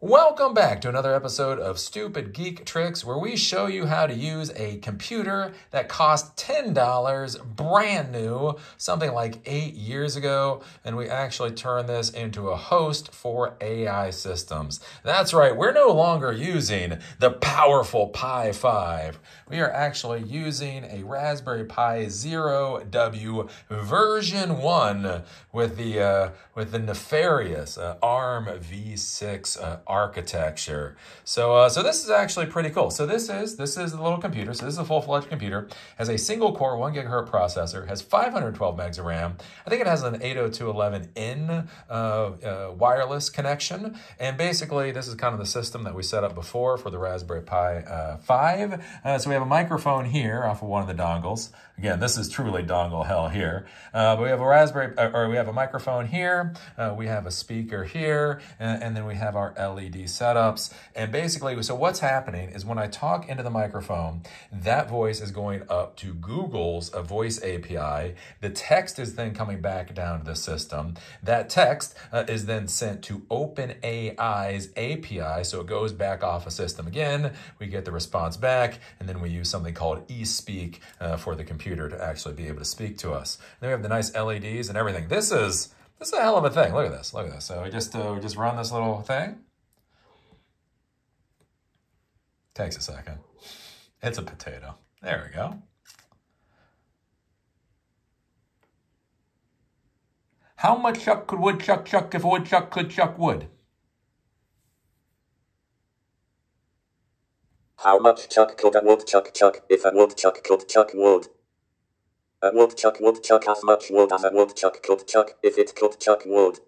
Welcome back to another episode of Stupid Geek Tricks, where we show you how to use a computer that cost $10 brand new, something like eight years ago, and we actually turn this into a host for AI systems. That's right, we're no longer using the powerful Pi 5. We are actually using a Raspberry Pi Zero W version 1 with the, uh, with the nefarious uh, ARM v6 uh, architecture. So, uh, so this is actually pretty cool. So this is this is the little computer. So this is a full-fledged computer. Has a single core, one gigahertz processor. Has 512 megs of RAM. I think it has an 802.11n uh, uh, wireless connection. And basically, this is kind of the system that we set up before for the Raspberry Pi uh, 5. Uh, so we have a microphone here off of one of the dongles. Again, this is truly dongle hell here. Uh, but we have a Raspberry, or we have a microphone here. we have a speaker here, and, and then we have our LED LED setups. And basically, so what's happening is when I talk into the microphone, that voice is going up to Google's a voice API. The text is then coming back down to the system. That text uh, is then sent to OpenAI's API. So it goes back off a system again. We get the response back, and then we use something called eSpeak uh, for the computer to actually be able to speak to us. then we have the nice LEDs and everything. This is this is a hell of a thing. Look at this. Look at this. So we just uh, we just run this little thing. Takes a second. It's a potato. There we go. How much chuck could woodchuck chuck if a woodchuck could chuck wood? How much chuck could a woodchuck chuck chuck if a woodchuck could chuck wood? A woodchuck would chuck as much wood as a woodchuck could chuck if it could chuck wood.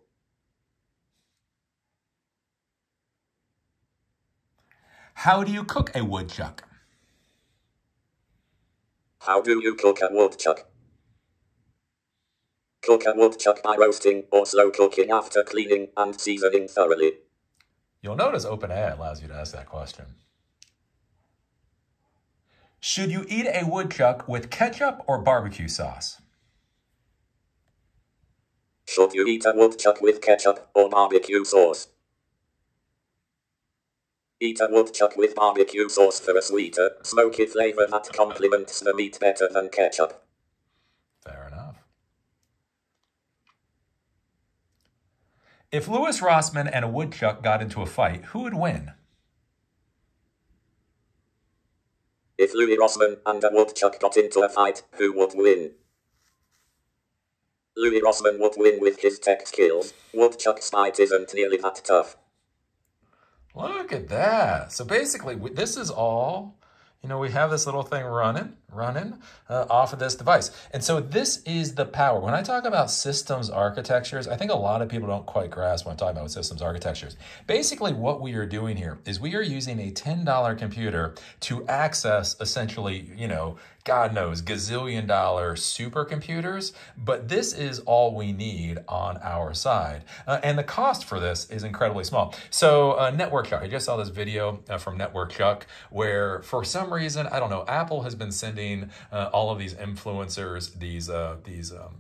How do you cook a woodchuck? How do you cook a woodchuck? Cook a woodchuck by roasting or slow cooking after cleaning and seasoning thoroughly. You'll notice OpenAI allows you to ask that question. Should you eat a woodchuck with ketchup or barbecue sauce? Should you eat a woodchuck with ketchup or barbecue sauce? Eat a woodchuck with barbecue sauce for a sweeter, smoky flavor that complements the meat better than ketchup. Fair enough. If Louis Rossmann and a woodchuck got into a fight, who would win? If Louis Rossmann and a woodchuck got into a fight, who would win? Louis Rossmann would win with his tech skills. Woodchuck's fight isn't nearly that tough. Look at that. So basically, this is all, you know, we have this little thing running, running uh, off of this device. And so this is the power. When I talk about systems architectures, I think a lot of people don't quite grasp when I'm talking about systems architectures. Basically, what we are doing here is we are using a $10 computer to access essentially, you know, God knows, gazillion dollar supercomputers, but this is all we need on our side. Uh, and the cost for this is incredibly small. So uh, Network Chuck, I just saw this video uh, from Network Chuck where for some reason, I don't know, Apple has been sending uh, all of these influencers, these, uh, these, um,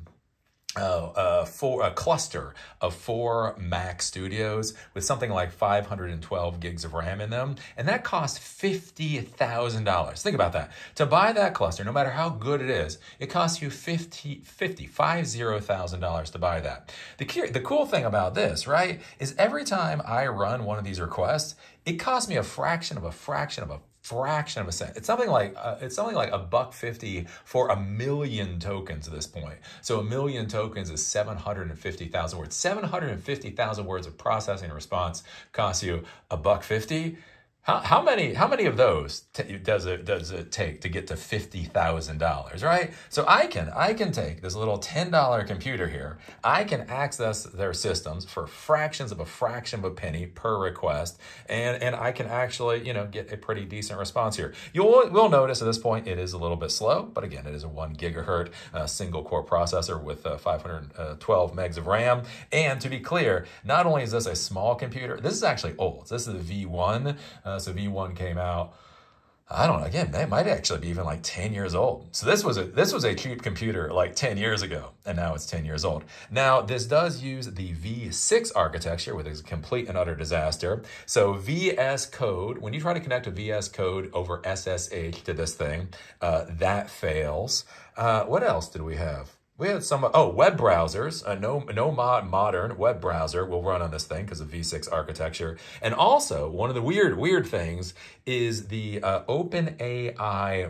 uh, four, a cluster of four Mac studios with something like 512 gigs of RAM in them. And that costs $50,000. Think about that. To buy that cluster, no matter how good it is, it costs you 50, 50, $50,000 to buy that. The, the cool thing about this, right, is every time I run one of these requests, it costs me a fraction of a fraction of a fraction of a cent. It's something like uh, it's something like a buck fifty for a million tokens at this point. So a million tokens is seven hundred and fifty thousand words. Seven hundred and fifty thousand words of processing response costs you a buck fifty. How, how many how many of those t- does it does it take to get to fifty thousand dollars, right? So I can I can take this little ten dollar computer here. I can access their systems for fractions of a fraction of a penny per request, and and I can actually you know get a pretty decent response here. You'll will notice at this point it is a little bit slow, but again it is a one gigahertz uh, single core processor with uh, 512 megs of RAM. And to be clear, not only is this a small computer, this is actually old. This is a V1. Uh, so V1 came out I don't know. Again, they might actually be even like 10 years old. So this was a this was a cheap computer like 10 years ago, and now it's 10 years old. Now, this does use the V6 architecture, which is a complete and utter disaster. So VS Code, when you try to connect a VS Code over SSH to this thing, uh, that fails. Uh, what else did we have? We had some, oh, web browsers, a no, no mod modern web browser will run on this thing because of V6 architecture. And also, one of the weird, weird things is the uh, OpenAI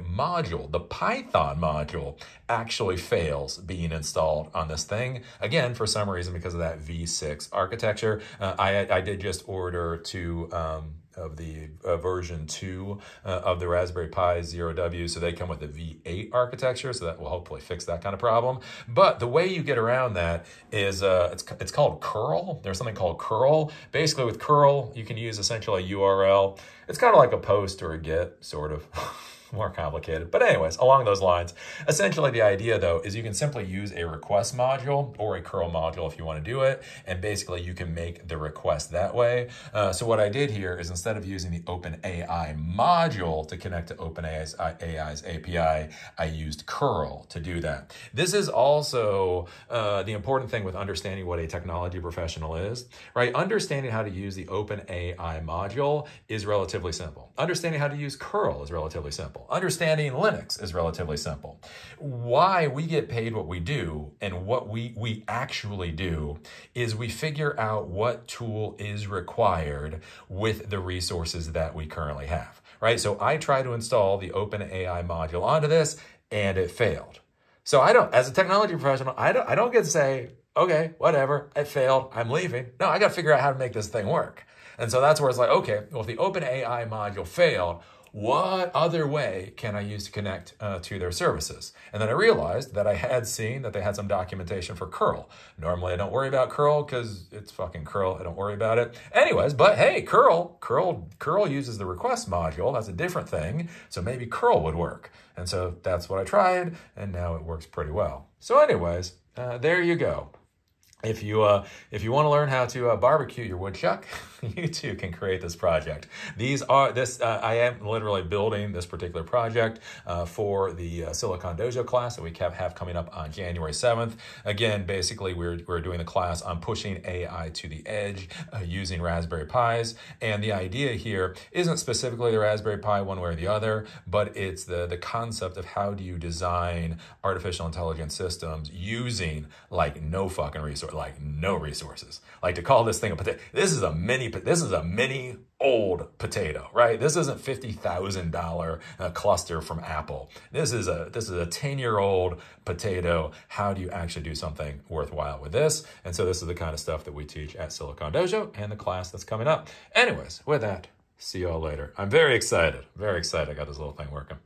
module, the Python module actually fails being installed on this thing. Again, for some reason, because of that V6 architecture. Uh, I, I did just order to, um, of the uh, version 2 uh, of the Raspberry Pi Zero W. So they come with a V8 architecture, so that will hopefully fix that kind of problem. But the way you get around that is uh, it's, it's called curl. There's something called curl. Basically, with curl, you can use essentially a URL. It's kind of like a post or a get, sort of. more complicated. But anyways, along those lines, essentially the idea though is you can simply use a request module or a curl module if you want to do it. And basically you can make the request that way. Uh, so what I did here is instead of using the OpenAI module to connect to OpenAI's AI's API, I used curl to do that. This is also uh, the important thing with understanding what a technology professional is, right? Understanding how to use the OpenAI module is relatively simple. Understanding how to use curl is relatively simple simple. Understanding Linux is relatively simple. Why we get paid what we do and what we, we actually do is we figure out what tool is required with the resources that we currently have, right? So I try to install the OpenAI module onto this and it failed. So I don't, as a technology professional, I don't, I don't get to say, okay, whatever, it failed, I'm leaving. No, I got to figure out how to make this thing work. And so that's where it's like, okay, well, if the OpenAI module failed, what other way can I use to connect uh, to their services? And then I realized that I had seen that they had some documentation for curl. Normally I don't worry about curl because it's fucking curl. I don't worry about it. Anyways, but hey, curl, curl, curl uses the request module. That's a different thing. So maybe curl would work. And so that's what I tried and now it works pretty well. So anyways, uh, there you go. If you uh, if you want to learn how to uh, barbecue your woodchuck, you too can create this project. These are this uh, I am literally building this particular project uh, for the uh, Silicon Dojo class that we have, coming up on January seventh. Again, basically we're we're doing the class on pushing AI to the edge uh, using Raspberry Pis, and the idea here isn't specifically the Raspberry Pi one way or the other, but it's the the concept of how do you design artificial intelligence systems using like no fucking resource like no resources. Like to call this thing a potato, this is a mini, this is a mini old potato, right? This isn't $50,000 uh, cluster from Apple. This is a, this is a 10 year old potato. How do you actually do something worthwhile with this? And so this is the kind of stuff that we teach at Silicon Dojo and the class that's coming up. Anyways, with that, see y'all later. I'm very excited, very excited. I got this little thing working.